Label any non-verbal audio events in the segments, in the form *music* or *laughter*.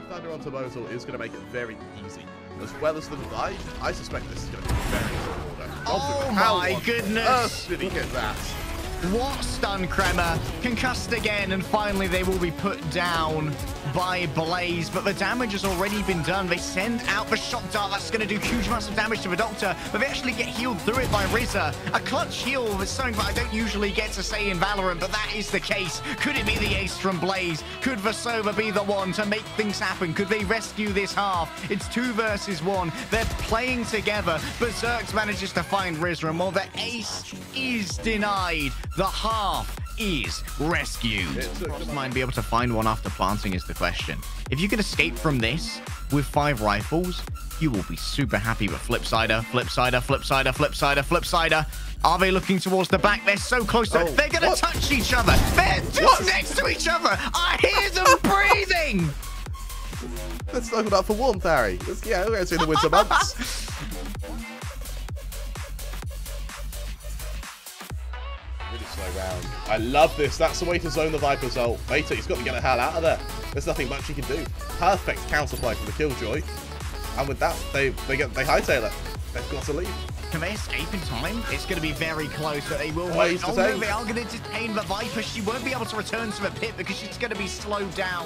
Thunder onto Mosul is going to make it very easy. As well as the divide, I suspect this is going to be very order. Oh How my goodness. earth did he hit that? What stun Kremer? Concussed again, and finally they will be put down by Blaze, but the damage has already been done. They send out the Shock Dart. That's going to do huge amounts of damage to the Doctor, but they actually get healed through it by Rizza. A clutch heal is something that I don't usually get to say in Valorant, but that is the case. Could it be the ace from Blaze? Could Vasova be the one to make things happen? Could they rescue this half? It's two versus one. They're playing together. Berserks manages to find Rizza, and while the ace is denied, the half is rescued. Might be able to find one after planting is the question. If you can escape from this with five rifles, you will be super happy with Flipsider, Flipsider, Flipsider, Flipsider, Flipsider. Are they looking towards the back? They're so close to Oh, They're going to touch each other. They're just What? next to each other. I hear *laughs* them breathing. Let's open up for one, Barry. Let's, yeah, we're going to see the winter months. *laughs* Really slow round. I love this. That's the way to zone the Viper's ult. Beta, he's got to get the hell out of there. There's nothing much he can do. Perfect counterplay from the Killjoy. And with that, they they get they hightail it. They've got to leave. Can they escape in time? It's going to be very close, but they will Oh, wait. Oh, no, they are going to detain the Viper. She won't be able to return to the pit because she's going to be slowed down.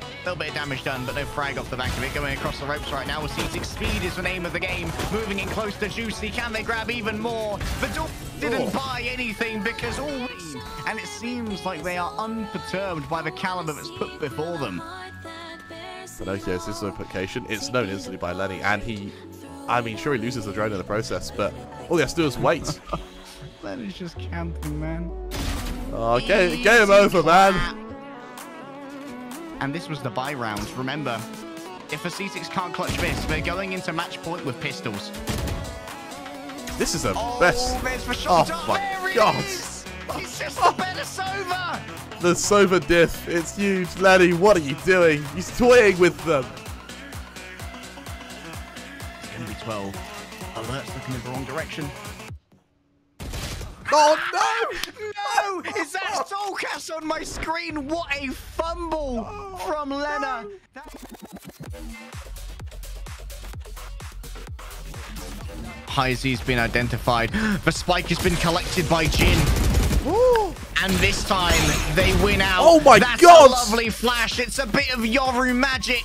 A little bit of damage done, but no frag off the back of it. Going across the ropes right now. Seating speed is the name of the game. Moving in close to Juicy. Can they grab even more? The door didn't buy anything because all... we, And it seems like they are unperturbed by the caliber that's put before them. Pinocchio's this implication. It's known instantly by Lenny, and he, I mean, sure he loses the drone in the process, but all he has to do is wait. *laughs* Lenny's just camping, man. oh, game, game over, man. And this was the buy round. Remember, if C6 can't clutch this, they're going into match point with pistols. This is the Oh, best. the. Oh my there God. It's just the better Sova. The Sova diff. It's huge. Lenny, what are you doing? He's toying with them. It's going to be 12. Alert's looking in the wrong direction. Oh, no! No! Is that oh. Soulcast on my screen? What a fumble oh, from Lena. Heizi's been identified. The spike has been collected by Jin. Ooh. And this time, they win out. Oh my That's God! a lovely flash. It's a bit of Yoru magic.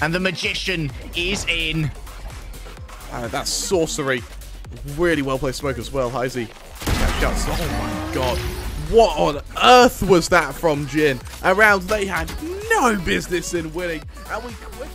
And the magician is in. Uh, that's sorcery. Really well placed smoke as well, Heisey. Oh my god. What on earth was that from Jin? A round they had no business in winning. And we quit.